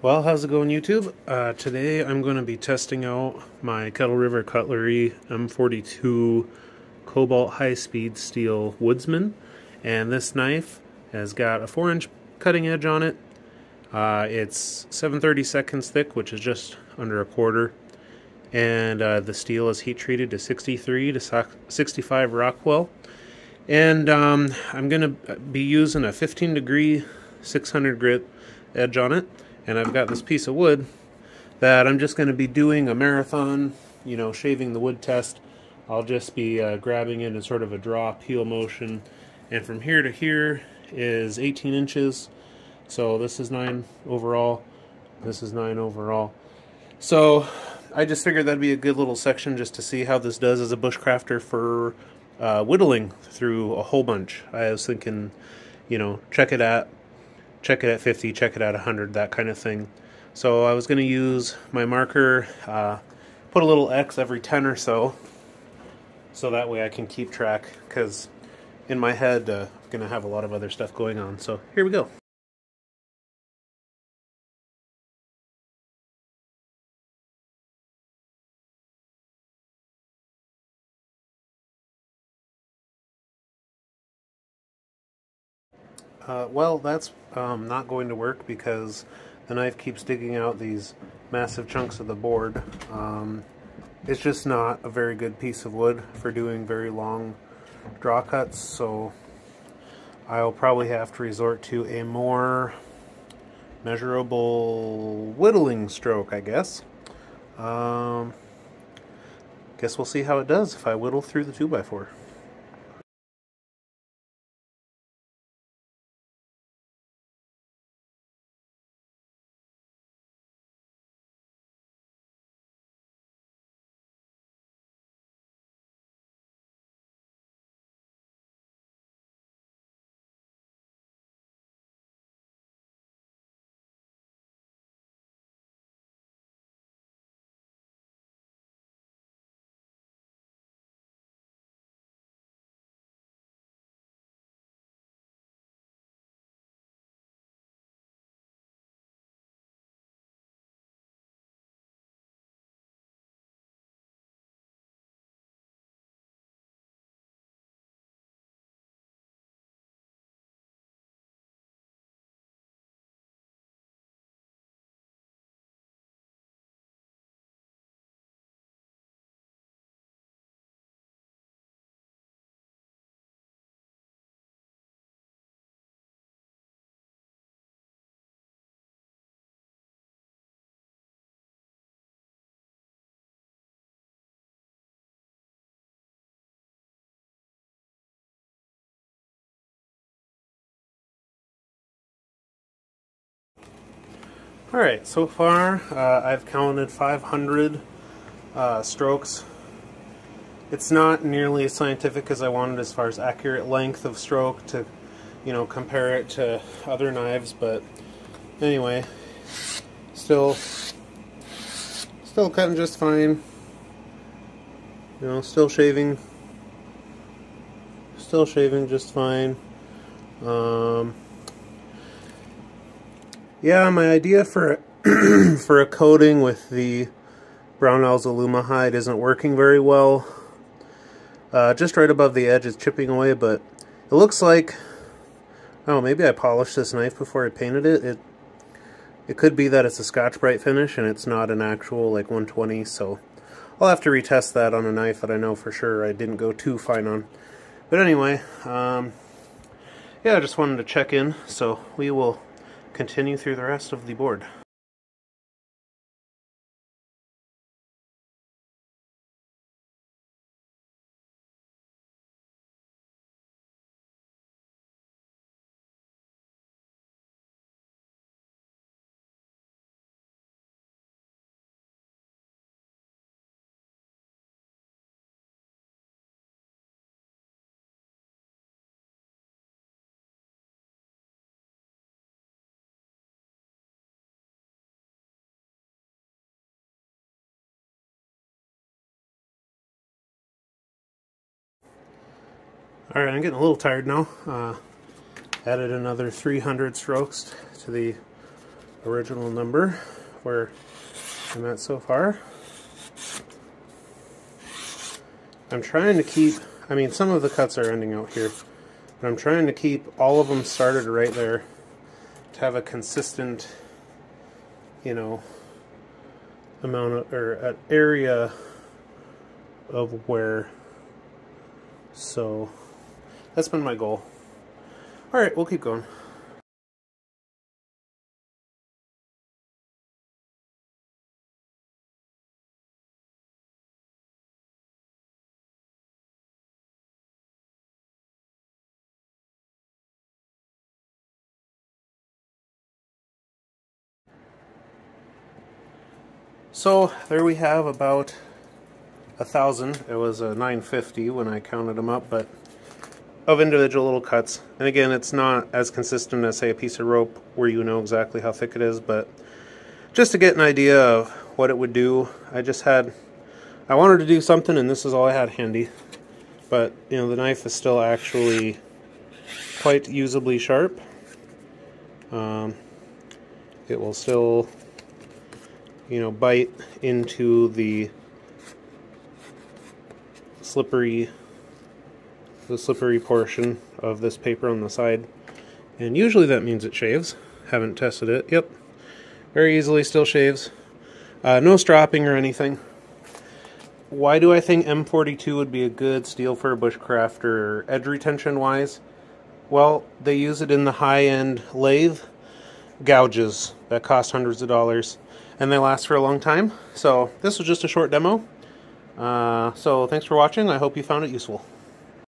Well, how's it going, YouTube? Uh, today I'm going to be testing out my Kettle River Cutlery M42 Cobalt High Speed Steel Woodsman. And this knife has got a 4 inch cutting edge on it. Uh, it's 730 seconds thick, which is just under a quarter. And uh, the steel is heat treated to 63 to 65 Rockwell. And um, I'm going to be using a 15 degree 600 grit edge on it and I've got this piece of wood that I'm just going to be doing a marathon, you know, shaving the wood test. I'll just be uh, grabbing it in sort of a draw peel motion. And from here to here is 18 inches. So this is 9 overall. This is 9 overall. So I just figured that'd be a good little section just to see how this does as a bushcrafter for uh, whittling through a whole bunch. I was thinking, you know, check it at check it at 50, check it at 100, that kind of thing. So I was going to use my marker, uh, put a little X every 10 or so, so that way I can keep track, because in my head uh, I'm going to have a lot of other stuff going on. So here we go. Uh, well, that's um, not going to work because the knife keeps digging out these massive chunks of the board. Um, it's just not a very good piece of wood for doing very long draw cuts, so I'll probably have to resort to a more measurable whittling stroke, I guess. Um, guess we'll see how it does if I whittle through the 2x4. Alright, so far uh, I've counted 500 uh, strokes. It's not nearly as scientific as I wanted as far as accurate length of stroke to, you know, compare it to other knives, but anyway, still, still cutting just fine. You know, still shaving, still shaving just fine. Um, yeah, my idea for for a coating with the Brownells Alumahide isn't working very well. Uh, just right above the edge is chipping away, but it looks like, oh, maybe I polished this knife before I painted it. It it could be that it's a Scotch-Brite finish and it's not an actual like 120, so I'll have to retest that on a knife that I know for sure I didn't go too fine on. But anyway, um, yeah, I just wanted to check in, so we will continue through the rest of the board. Alright, I'm getting a little tired now. Uh, added another 300 strokes to the original number where I'm at so far. I'm trying to keep, I mean, some of the cuts are ending out here, but I'm trying to keep all of them started right there to have a consistent, you know, amount of, or an area of wear. So that's been my goal. All right, we'll keep going. So there we have about a thousand. It was a 950 when I counted them up, but of individual little cuts. And again, it's not as consistent as say a piece of rope where you know exactly how thick it is, but just to get an idea of what it would do, I just had, I wanted to do something and this is all I had handy. But, you know, the knife is still actually quite usably sharp. Um, it will still you know, bite into the slippery the slippery portion of this paper on the side. And usually that means it shaves. Haven't tested it. Yep. Very easily still shaves. Uh, no stropping or anything. Why do I think M42 would be a good steel for a bushcrafter edge retention wise? Well, they use it in the high-end lathe gouges that cost hundreds of dollars and they last for a long time. So this was just a short demo. Uh, so thanks for watching. I hope you found it useful.